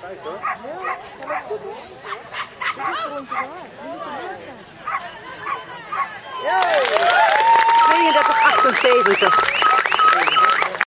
Kijk hoor. Ja, dat goed. Tweeëndertig 78.